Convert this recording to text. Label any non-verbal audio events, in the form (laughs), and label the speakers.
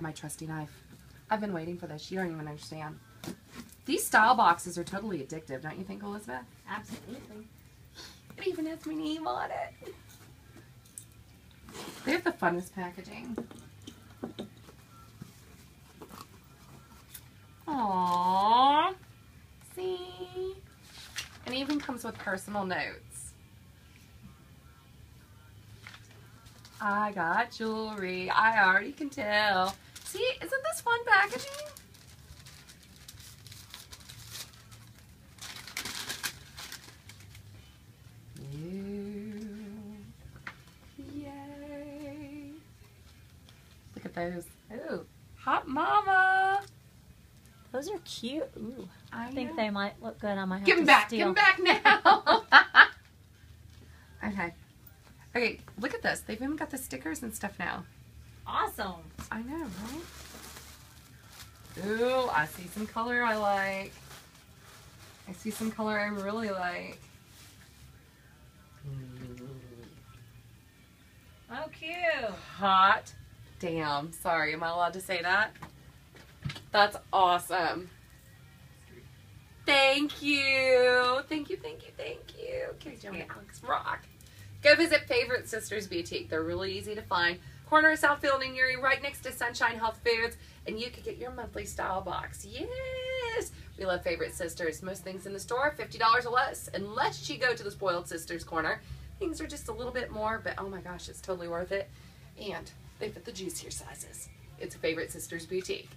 Speaker 1: my trusty knife. I've been waiting for this. You don't even understand. These style boxes are totally addictive, don't you think, Elizabeth?
Speaker 2: Absolutely.
Speaker 1: It even has my name on it. They have the funnest packaging. Aww. See? And it even comes with personal notes. I got jewelry. I already can tell. Isn't this fun packaging? Yay. Look at those. Ooh, hot mama.
Speaker 2: Those are cute. Ooh,
Speaker 1: I
Speaker 2: I think
Speaker 1: know.
Speaker 2: they might look good. I might have
Speaker 1: Give them back.
Speaker 2: steal.
Speaker 1: Give them back now. okay. (laughs) Okay, look at this. They've even got the stickers and stuff now.
Speaker 2: Awesome.
Speaker 1: I know, right? Ooh, I see some color I like. I see some color I really like.
Speaker 2: Oh, cute.
Speaker 1: Hot damn. Sorry, am I allowed to say that? That's awesome. Thank you. Thank you, thank you, thank you. Kids Joey Alex rock. Go visit Favorite Sisters Boutique. They're really easy to find. Corner of Southfield and Erie, right next to Sunshine Health Foods, and you could get your monthly style box. Yes! We love Favorite Sisters. Most things in the store, $50 or less, unless you go to the Spoiled Sisters corner. Things are just a little bit more, but oh my gosh, it's totally worth it. And they fit the juicier sizes. It's a Favorite Sisters Boutique.